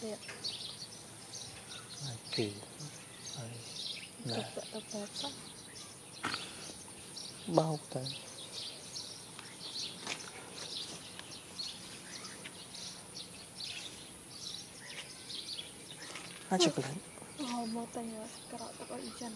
ទៀតហើយគេហើយណាទៅទៅទៅទៅបោកទៅអាចជិះកន្លែងហៅមកតែក្រោកទៅអីចឹង